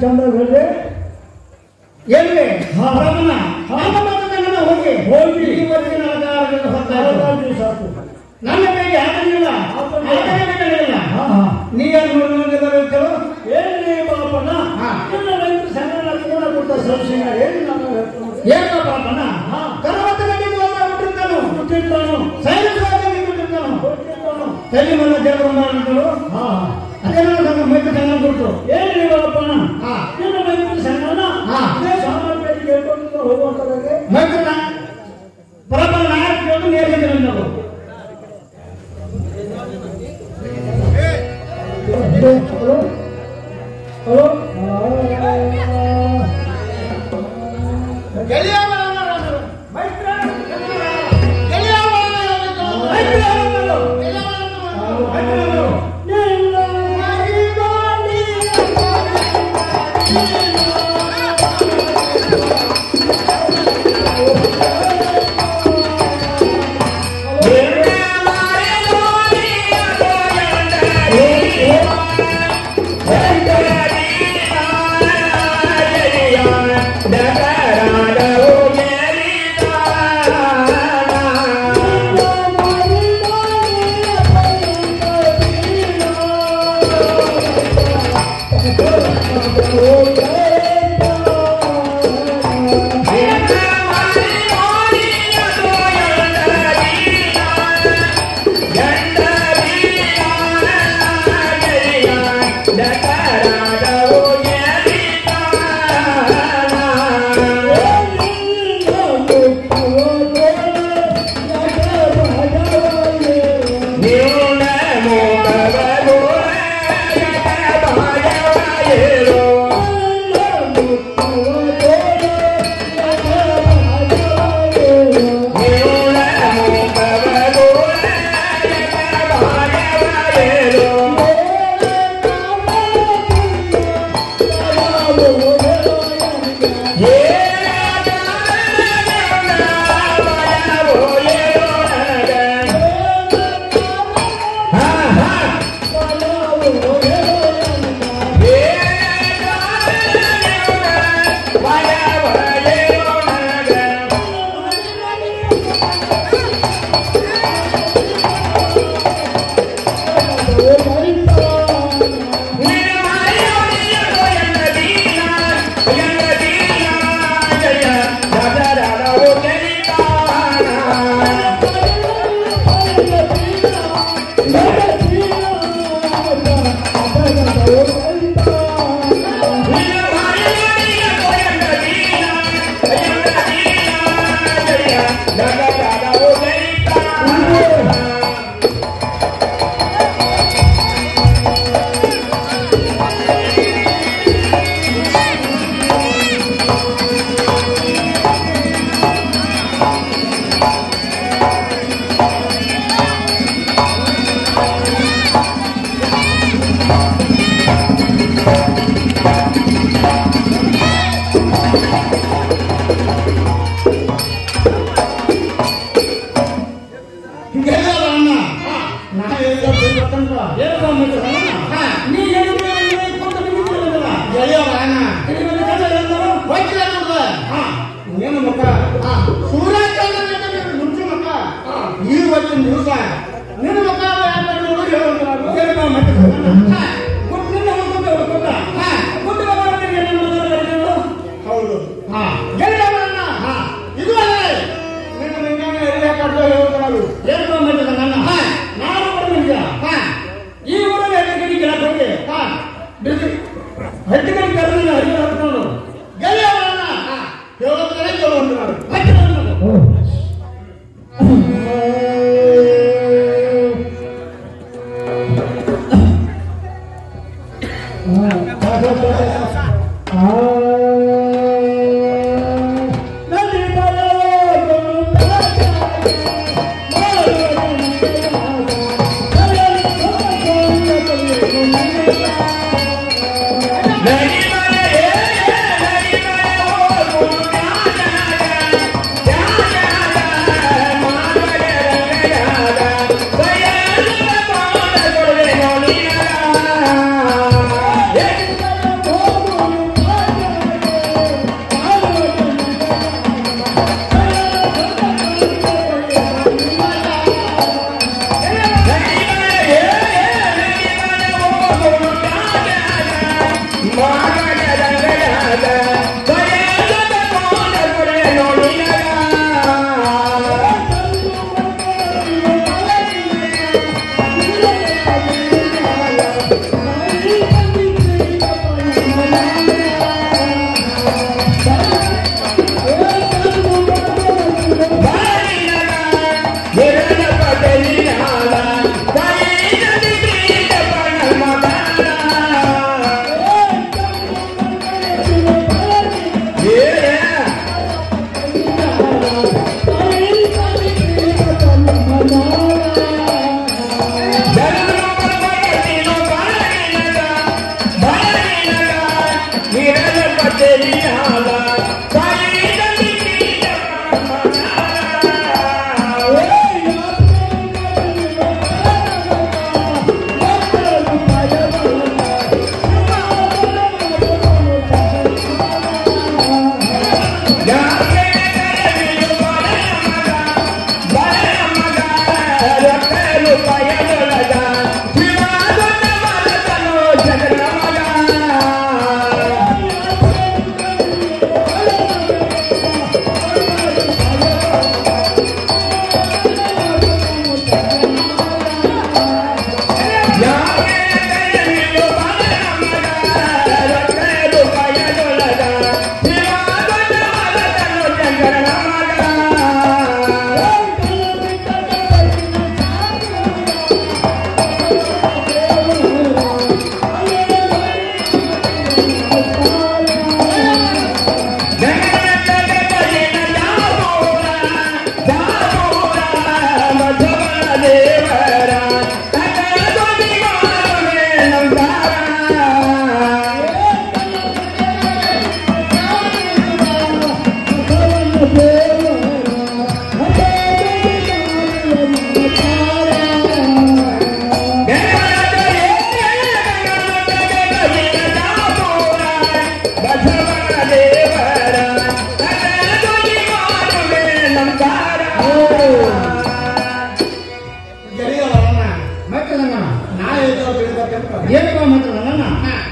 ಚಂದ ಹೇಳ್ರಿ ಎಲ್ಲಿ? ಹೋಗಿ. ಹೋಗಿ. ಇವತ್ತಿನ ಇರೋದು. ಹೌದು ಸಾಕು. ನನ್ನ ಕೈಗೆ ಆಗಲಿಲ್ಲ ಆಗಲಿಲ್ಲ ನೀ ಯಾರು ನೋಡಿದ್ರೆ ಏನ್ರಿ ಹಾ. ನನ್ನ ರೈತರು ಸಂಘ ಕೂಡ ಕೊಟ್ಟ ಸಂಶಯ. ಏನು ನಾನು ಏನು ಪಾಪನ? ಹಾ. ಕರವತ್ತ ಗಂಟೆಗೆ ಹೋದ ಬಿಟ್ಟಿರ್ತಾನು ಕೊಟ್ಟಿರ್ತಾನು ಸೈನಿಕ ಬಿಟ್ಟಿರ್ತಾನು ಕೊಟ್ಟಿರ್ತಾನು ತಲೆ ಮಲ್ಲ ದೇವರು ಹಾ. ಅದೇ ನನ್ನ ಸಂಘ ಕೊಟ್ಟರು ಏನ್ರಿ ಬಾಪಣ್ಣ ಹಾ. ನನ್ನ ರೈತರು ಸಂಘನ ಹಾ. ಇದೇ ಸಾಮಾನ್ಯ ಪೇಟೆಗೆ ಹೇಳ್ಕೊಂಡು ಹೋಗುವಂತದಾಗೆ ಮೈಕನ ಪ್ರಬಲ ನಾಯಕ ಕೇಳು ನೇಸಿದ್ರೆ ನಾವು That ಏನು Oh.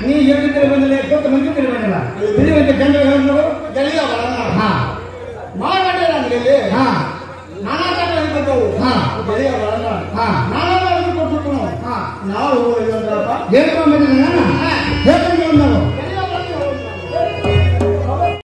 ನನ್ನ ನೀ ಹೇಳಿದ್ರೆ ಬಂದಿಲ್ಲ